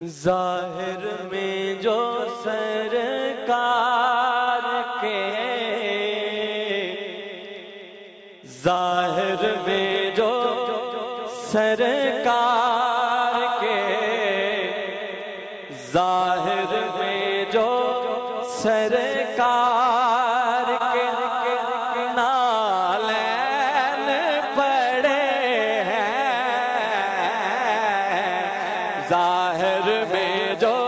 ज़ाहिर में जो सरकार के ज़ाहिर में जो सरकार के ज़ाहिर में जो सरकार के नालैन पड़े हैं।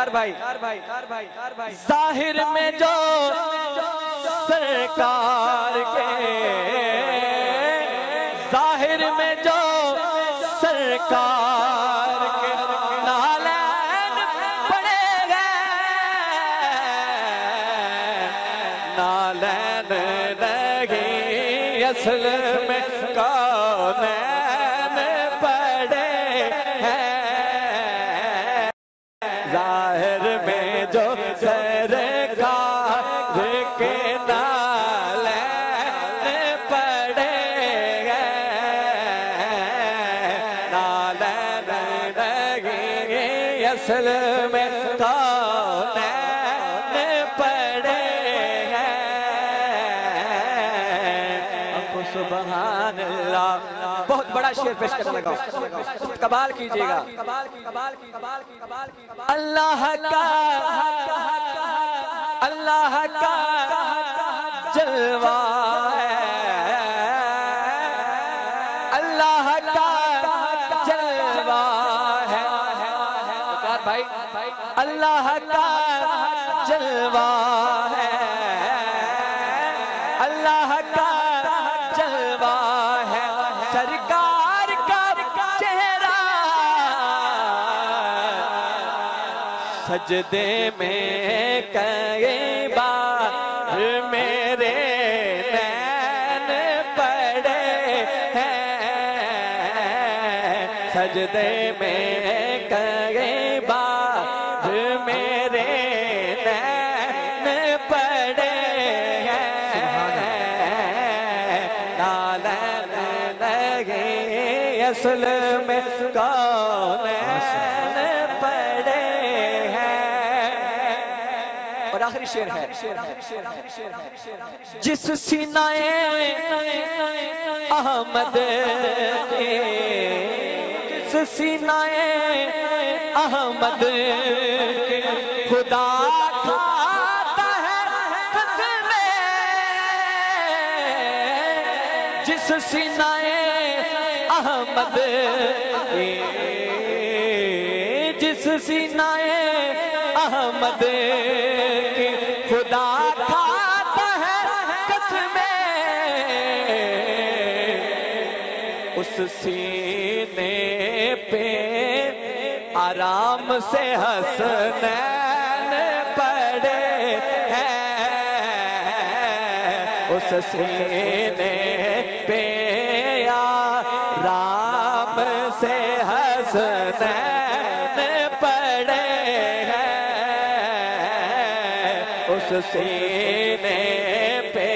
हैं कार भाई ज़ाहिर में जो सरकार के। ज़ाहिर में जो सरकार के। नालैन पड़े गए। नालैन नहीं असल में कौन असल में कौन पड़े हैं। अल्लाह बहुत बड़ा शेर पेश करने लगा कबाल कीजिएगा। अल्लाह का अल्लाह का जलवा भाई। अल्लाह का जलवा है। अल्लाह का जलवा है। सरकार का चेहरा। सजदे में कई बार मेरे सजदे में कई बार मेरे नैन पड़े हैं। नालन लगे असल में कौन पड़े हैं। और आखिरी शेर है। जिस सीनाए अहमद के सीनाए अहमद। खुदा खाता है कसमें जिस सीनाए अहमद। जिस सीनाए अहमद। खुदा खाता है कसमें उस सीने पे आराम से हंसनैन पड़े हैं। उस सीने पे आराम से हंसनैन पड़े हैं। उस सीने पे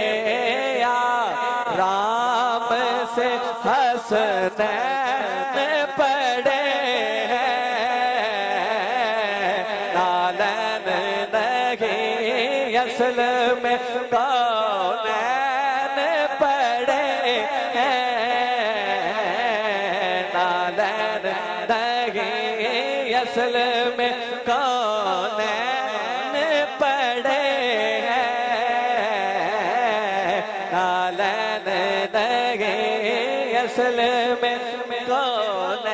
राम से हंसनैन असल में कौन पड़े हैं। नालन नहीं असल में कौन पड़े हैं। नालन नहीं असल में कौन